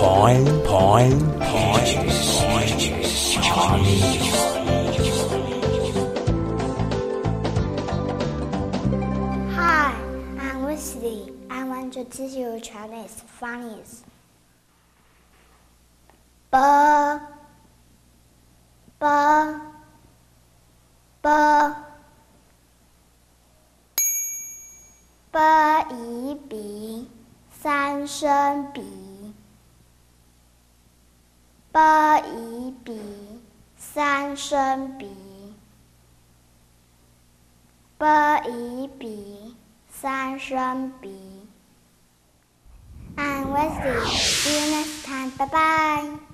Point, point, point, Chinese. Hi, I'm Wesley. I want to teach you Chinese phonics. B, b, b, b 一鼻，三声鼻。b i 笔，三声笔。b i 笔，三声笔。I'm Wesley. See you next time. Bye bye.